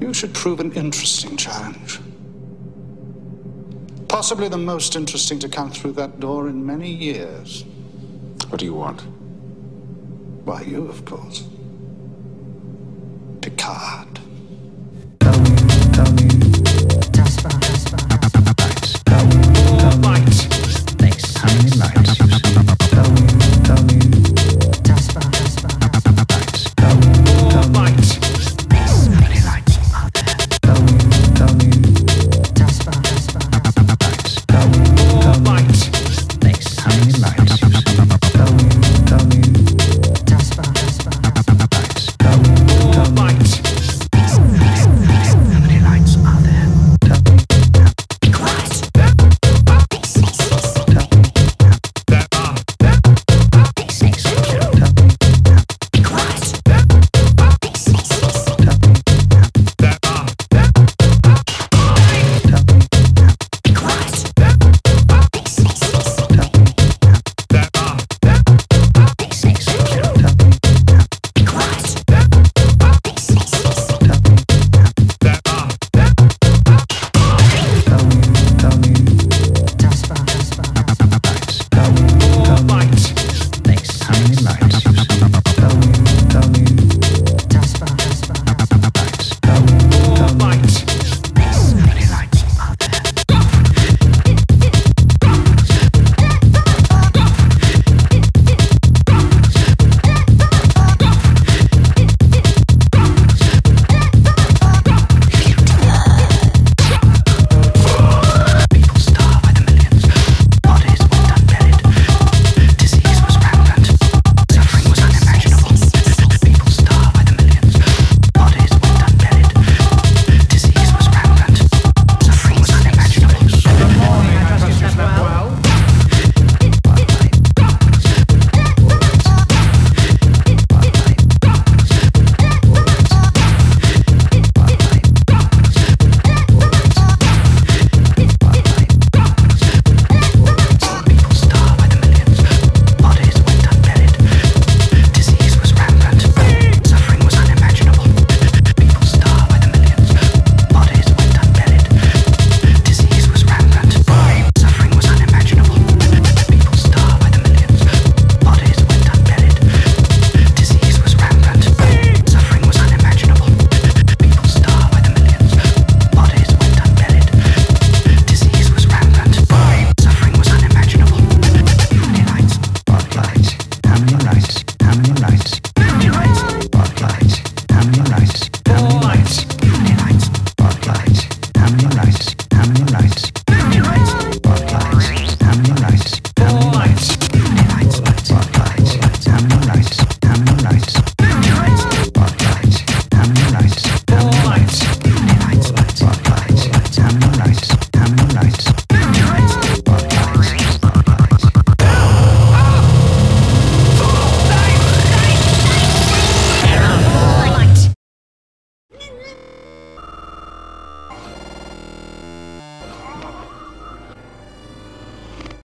You should prove an interesting challenge. Possibly the most interesting to come through that door in many years. What do you want? Why, you, of course. Picard. Tell me, tell me.